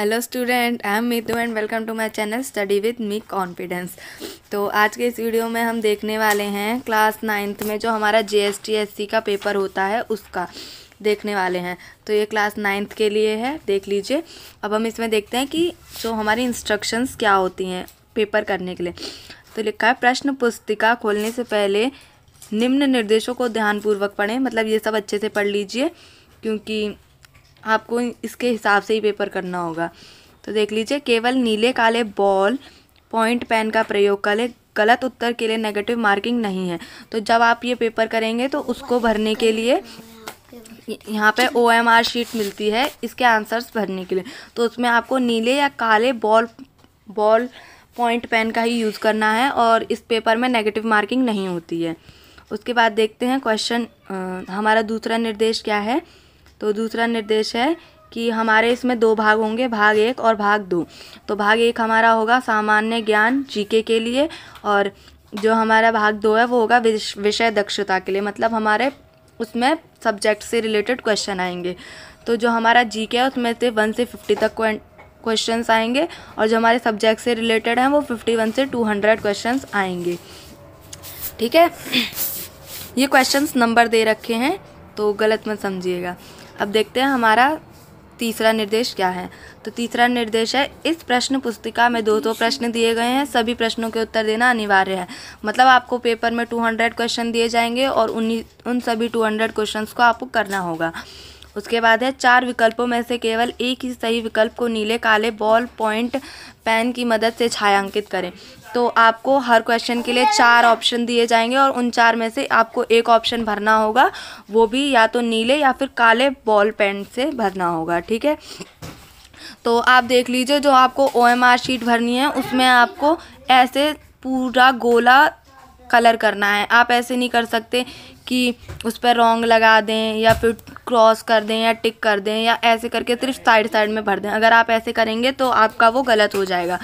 Hello student I am Meetu and welcome to my channel study with me confidence तो आज के इस video में हम देखने वाले हैं क्लास नाइन्थ में जो हमारा G S T S C का पेपर होता है, उसका देखने वाले हैं। तो ये क्लास नाइन्थ के लिए है, देख लीजिए। अब हम इसमें देखते हैं कि जो हमारी इंस्ट्रक्शंस क्या होती हैं पेपर करने के लिए। तो लिखा है, प्रश्न पुस्तिका खोलने से पहले निम्न निर्देशों को ध्यानपूर्वक पढ़ें। मतलब ये सब अच्छे से पढ़ लीजिए, क्योंकि आपको इसके हिसाब से ही पेपर करना होगा। तो देख लीजिए, केवल नीले काले बॉल पॉइंट पेन का प्रयोग करें गलत उत्तर के लिए नेगेटिव मार्किंग नहीं है। तो जब आप ये पेपर करेंगे तो उसको भरने के लिए यहाँ पे ओ एम आर शीट मिलती है, इसके आंसर्स भरने के लिए। तो उसमें आपको नीले या काले बॉल बॉल पॉइंट पेन का ही यूज़ करना है और इस पेपर में नेगेटिव मार्किंग नहीं होती है। उसके बाद देखते हैं क्वेश्चन हमारा दूसरा निर्देश क्या है? तो दूसरा निर्देश है कि हमारे इसमें दो भाग होंगे, भाग एक और भाग दो। तो भाग एक हमारा होगा सामान्य ज्ञान जीके के लिए और जो हमारा भाग दो है वो होगा विषय दक्षता के लिए। मतलब हमारे उसमें सब्जेक्ट से रिलेटेड क्वेश्चन आएँगे। तो जो हमारा जी के है उसमें से वन से फिफ्टी तक क्वेश्चंस आएँगे और जो हमारे सब्जेक्ट से रिलेटेड हैं वो फिफ्टी वन से टू हंड्रेड क्वेश्चन आएँगे। ठीक है? ये क्वेश्चंस नंबर दे रखे हैं तो गलत मत समझिएगा। अब देखते हैं हमारा तीसरा निर्देश क्या है। तो तीसरा निर्देश है, इस प्रश्न पुस्तिका में दो दो प्रश्न दिए गए हैं, सभी प्रश्नों के उत्तर देना अनिवार्य है। मतलब आपको पेपर में 200 क्वेश्चन दिए जाएँगे और उन्हीं, उन सभी टू हंड्रेड क्वेश्चन को आपको करना होगा। उसके बाद है, चार विकल्पों में से केवल एक ही सही विकल्प को नीले, काले, बॉल, पॉइंट, पेन की मदद से छायांकित करें। तो आपको हर क्वेश्चन के लिए चार ऑप्शन दिए जाएँगे और उन चार में से आपको एक ऑप्शन भरना होगा। वो भी या तो नीले या फिर काले बॉल पेन से भरना होगा, ठीक है? तो आप देख लीजिए, जो आपको ओएमआर शीट भरनी है, उसमें आपको ऐसे पूरा गोला कलर करना है। आप ऐसे नहीं कर सकते कि उस पर रॉन्ग लगा दें या फिर क्रॉस कर दें या टिक कर दें या ऐसे करके सिर्फ़ साइड साइड में भर दें। अगर आप ऐसे करेंगे तो आपका वो गलत हो जाएगा।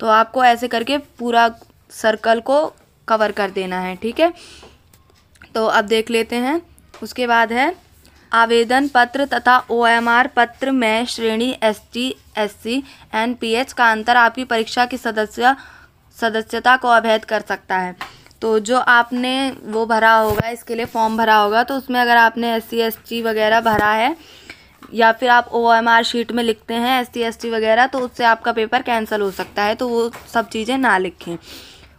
तो आपको ऐसे करके पूरा सर्कल को कवर कर देना है ठीक है? तो अब देख लेते हैं। उसके बाद है आवेदन पत्र तथा ओएमआर पत्र में श्रेणी एसटी, एससी, एनपीएच का अंतर आपकी परीक्षा की सदस्य सदस्यता को अवैध कर सकता है। तो जो आपने वो भरा होगा, इसके लिए फॉर्म भरा होगा तो उसमें अगर आपने एस सी वगैरह भरा है, या फिर आप ओ एम आर शीट में लिखते हैं एस सी वगैरह तो उससे आपका पेपर कैंसिल हो सकता है तो वो सब चीज़ें ना लिखें।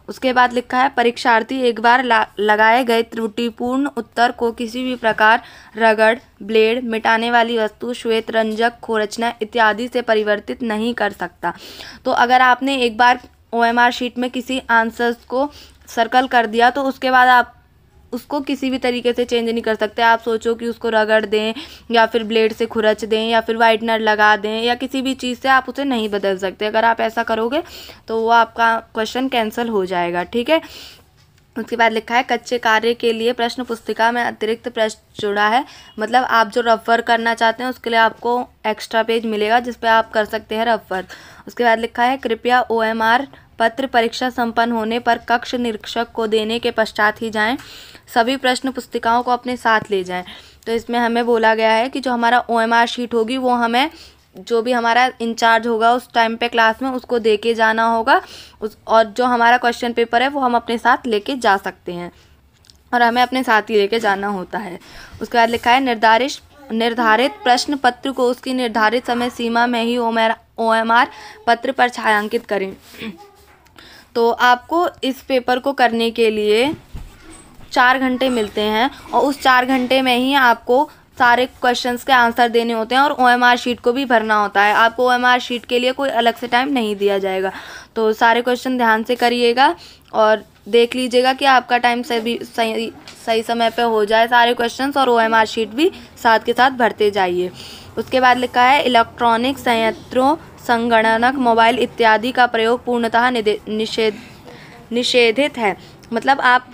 उसके बाद लिखा है, परीक्षार्थी एक बार लगाए गए त्रुटिपूर्ण उत्तर को किसी भी प्रकार रगड़, ब्लेड, मिटाने वाली वस्तु, श्वेत रंजक, खोरचना इत्यादि से परिवर्तित नहीं कर सकता। तो अगर आपने एक बार ओ एम आर शीट में किसी आंसर्स को सर्कल कर दिया तो उसके बाद आप उसको किसी भी तरीके से चेंज नहीं कर सकते। आप सोचो कि उसको रगड़ दें, या फिर ब्लेड से खुरच दें, या फिर वाइटनर लगा दें, या किसी भी चीज़ से आप उसे नहीं बदल सकते। अगर आप ऐसा करोगे तो वो आपका क्वेश्चन कैंसिल हो जाएगा, ठीक है? उसके बाद लिखा है, कच्चे कार्य के लिए प्रश्न पुस्तिका में अतिरिक्त प्रश्न जुड़ा है। मतलब आप जो रफ वर्क करना चाहते हैं, उसके लिए आपको एक्स्ट्रा पेज मिलेगा जिस पे आप कर सकते हैं रफ वर्क उसके बाद लिखा है, कृपया ओएमआर पत्र परीक्षा संपन्न होने पर कक्ष निरीक्षक को देने के पश्चात ही जाएँ। सभी प्रश्न पुस्तिकाओं को अपने साथ ले जाएँ। तो इसमें हमें बोला गया है कि जो हमारा ओएमआर शीट होगी, वो हमें जो भी हमारा इंचार्ज होगा उस टाइम पे क्लास में उसको दे के जाना होगा। उस, और जो हमारा क्वेश्चन पेपर है वो हम अपने साथ लेके जा सकते हैं। और हमें अपने साथ ही लेके जाना होता है। उसके बाद लिखा है निर्धारित निर्धारित प्रश्न पत्र को उसकी निर्धारित समय सीमा में ही ओ एम आर पत्र पर छायांकित करें। तो आपको इस पेपर को करने के लिए चार घंटे मिलते हैं और उस चार घंटे में ही आपको सारे क्वेश्चंस के आंसर देने होते हैं और ओएमआर शीट को भी भरना होता है। आपको ओएमआर शीट के लिए कोई अलग से टाइम नहीं दिया जाएगा। तो सारे क्वेश्चन ध्यान से करिएगा और देख लीजिएगा कि आपका टाइम सही सही सही समय पे हो जाए। सारे क्वेश्चंस और ओएमआर शीट भी साथ के साथ भरते जाइए। उसके बाद लिखा है, इलेक्ट्रॉनिक संयंत्रों, संगणनक, मोबाइल इत्यादि का प्रयोग पूर्णतः निषेध, निषेधित है। मतलब आप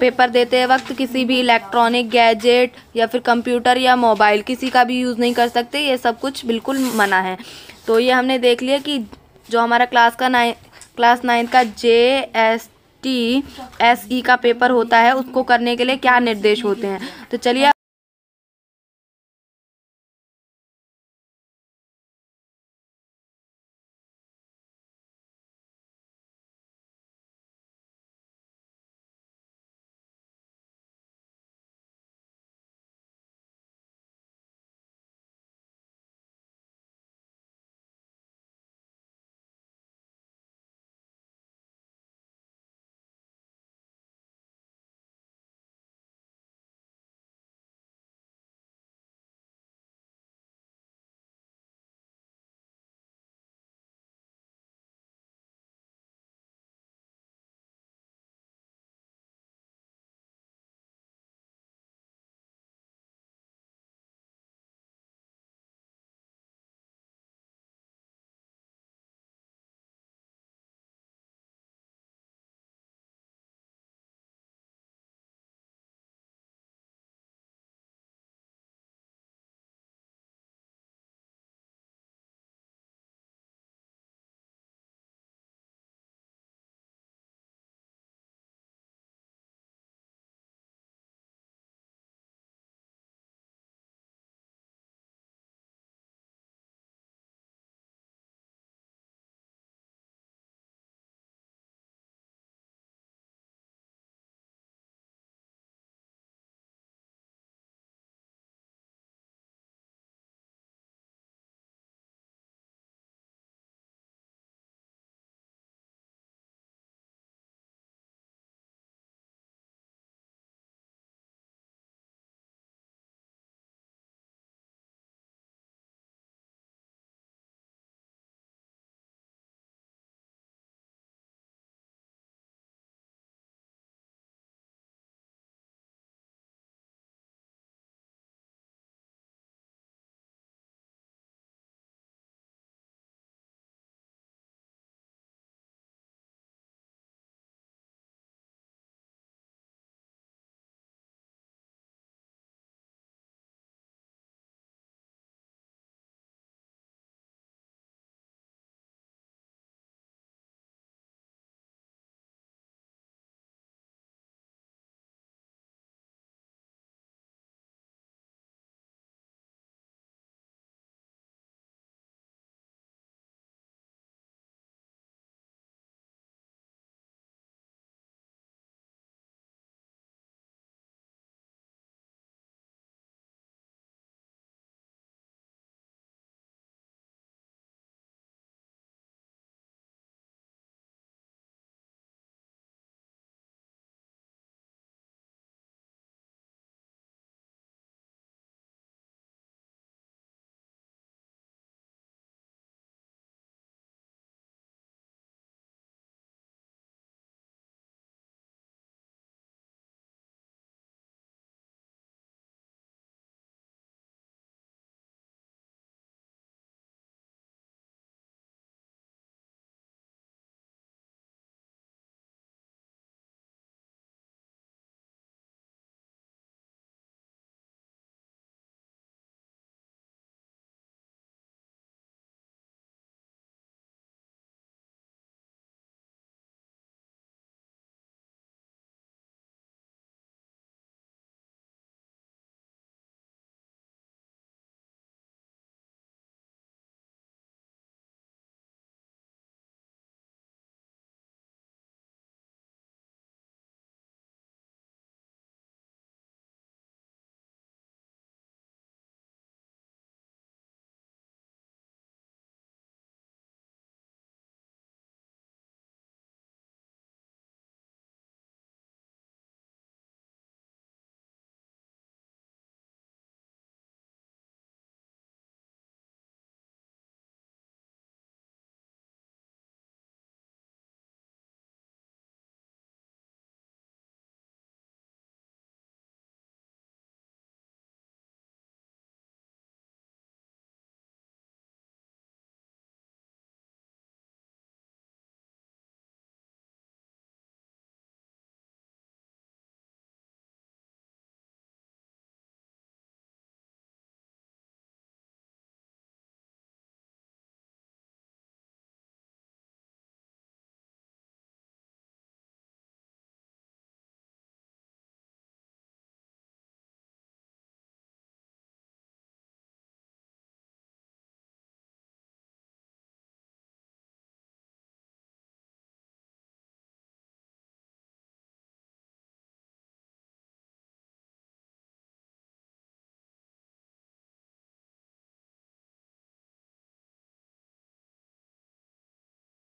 पेपर देते वक्त किसी भी इलेक्ट्रॉनिक गैजेट या फिर कंप्यूटर या मोबाइल किसी का भी यूज़ नहीं कर सकते, ये सब कुछ बिल्कुल मना है। तो ये हमने देख लिया कि जो हमारा क्लास का नाइन, क्लास नाइन्थ का J S T S E का पेपर होता है, उसको करने के लिए क्या निर्देश होते हैं। तो चलिए